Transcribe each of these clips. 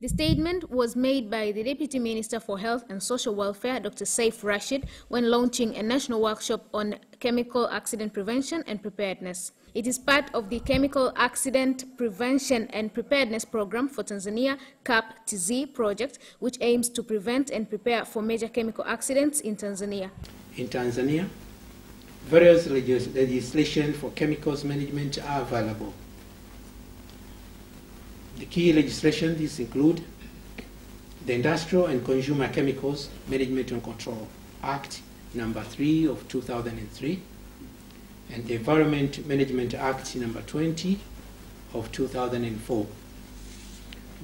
The statement was made by the Deputy Minister for Health and Social Welfare, Dr. Seif Rashid, when launching a national workshop on chemical accident prevention and preparedness. It is part of the Chemical Accident Prevention and Preparedness Program for Tanzania, CAP-TZ project, which aims to prevent and prepare for major chemical accidents in Tanzania. In Tanzania, various legis legislation for chemicals management are available. The key legislation these include the Industrial and Consumer Chemicals Management and Control Act number 3 of 2003 and the Environment Management Act number 20 of 2004.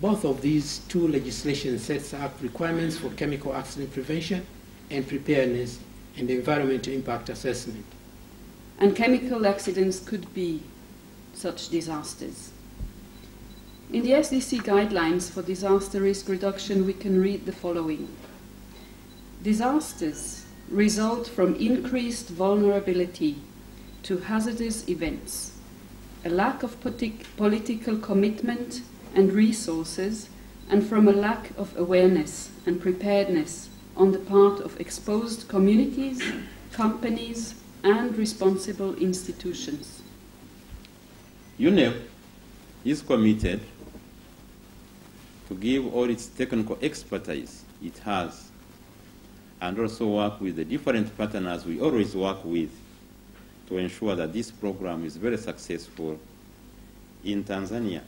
Both of these two legislation sets up requirements for chemical accident prevention and preparedness and environmental impact assessment. And chemical accidents could be such disasters. In the SDC guidelines for disaster risk reduction, we can read the following. Disasters result from increased vulnerability to hazardous events, a lack of political commitment and resources, and from a lack of awareness and preparedness on the part of exposed communities, companies, and responsible institutions. UNEP is committed to give all its technical expertise it has and also work with the different partners we always work with to ensure that this program is very successful in Tanzania.